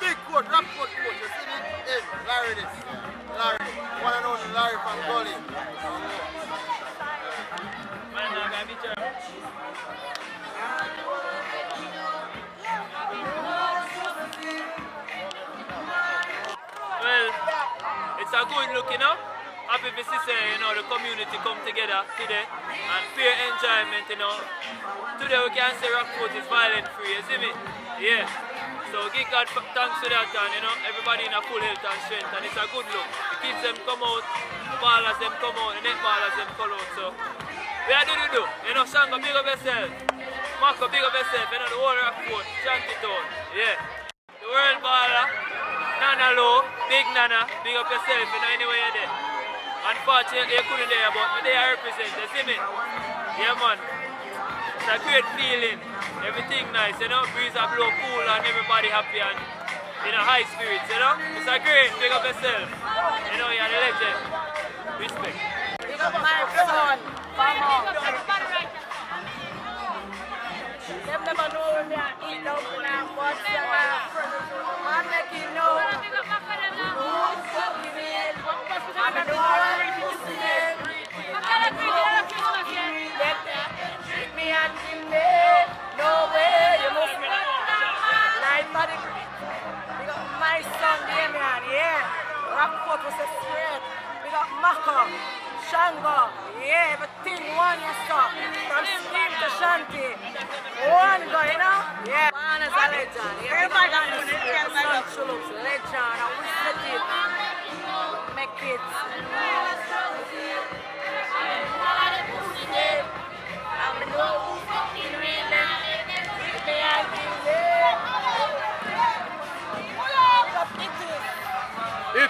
Big rap coach. You see? Hey, Larry this. Larry. One and only Larry from Gully. Well, it's a good look, you know. Happy to see, you know, the community come together today and pure enjoyment, you know. Today we can say Rockfort is violent free, you see me? Yeah. So give God thanks to that and, you know, everybody in a full health and strength and it's a good look. The kids them come out, the ballers them come out, the net ballers them come out, so. We are doing do, you know, Shango, big up yourself. Marco, big up yourself, you know, the whole Rockfort, Shantytown, yeah. The world baller, Nana Lowe, Big Nana, big up yourself, you know, anyway you're there. Unfortunately, you couldn't there, but I represent, you see me? Yeah, man. It's a great feeling. Everything nice, you know? Breeze are blow cool and everybody happy and in a high spirits, you know? It's a great, big up yourself. You know, you're the legend. Respect. Big up my son, Mama. Them never know when they are eat down in our butts, them are man make you know. Rockfort was a straight. Big up Mako. Shango, yeah, everything one you saw. From Steve to Shanti. One go, you know? Yeah. Man is a legend. Everybody got to see the Chulup's legend. And we set it. Make it.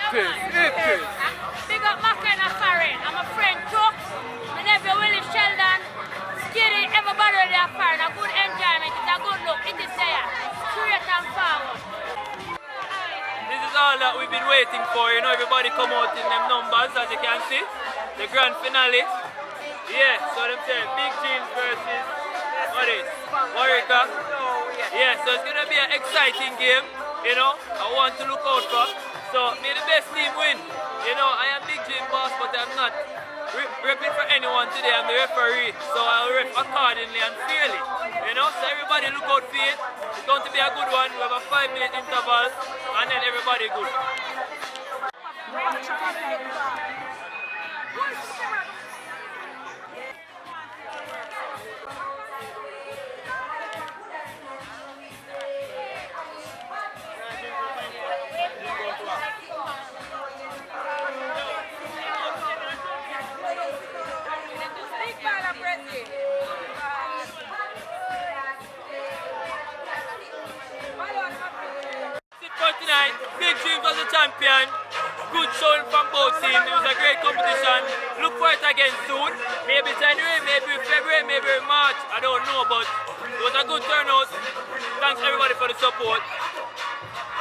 It is, it is. Big up Macarena Farron. I'm a friend Chuck. My nephew Willie Sheldon. Skitty, everybody there Farron. A good enjoyment. It's a good look. It is there. Straight and forward. This is all that we've been waiting for. You know, everybody come out in them numbers, as you can see. The grand finale. Yeah, so them say Big Jeans versus what is Warwicker. Yeah, so it's gonna be an exciting game. You know, I want to look out for. So may the best team win. You know, I am Big Jim boss, but I'm not re- repping for anyone today. I'm the referee, so I'll ref accordingly and fairly. You know, so everybody look out for it. It's going to be a good one. We have a five minute interval, and then everybody good. Dreams was a champion. Good showing from both teams. It was a great competition. Look for it again soon. Maybe January, maybe February, maybe March. I don't know, but it was a good turnout. Thanks everybody for the support.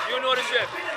You know the chef.